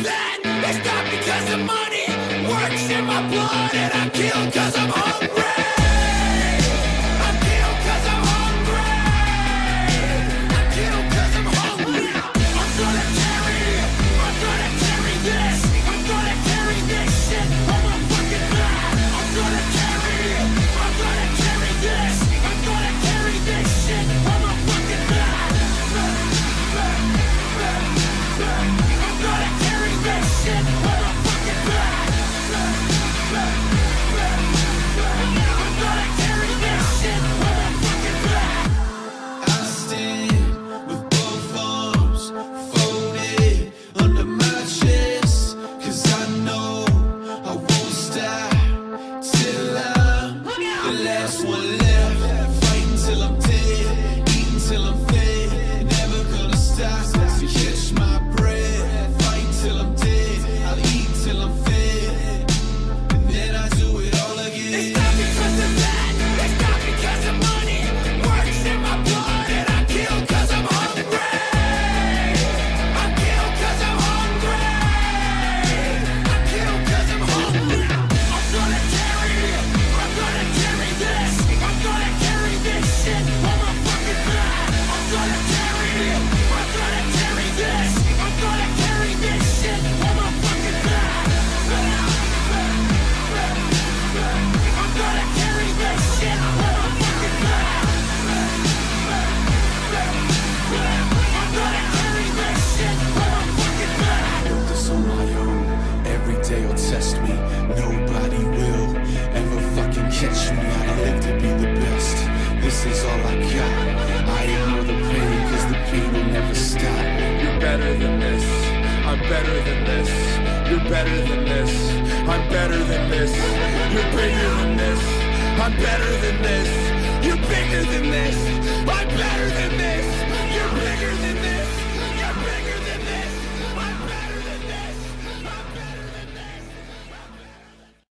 that. It's not because of money. Works in my blood and I'm killed cause I'm hungry. Catch me, I live to be the best. This is all I got. I ignore the pain, cause the pain will never stop. You're better than this. I'm better than this. You're better than this. I'm better than this. You're bigger than this. I'm better than this.